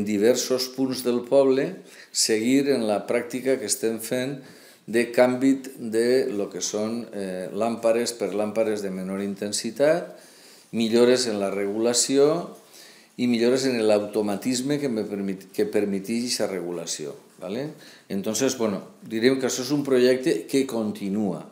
en diversos punts del poble seguir en la pràctica que estem fent de canvi de lo que són eh, làmpares per làmpares de menor intensitat, millores en la regulació i millores en l'automatisme que, me permit, que permetís aquesta regulació. ¿vale? Entonces, bueno, direm que això és un projecte que continua,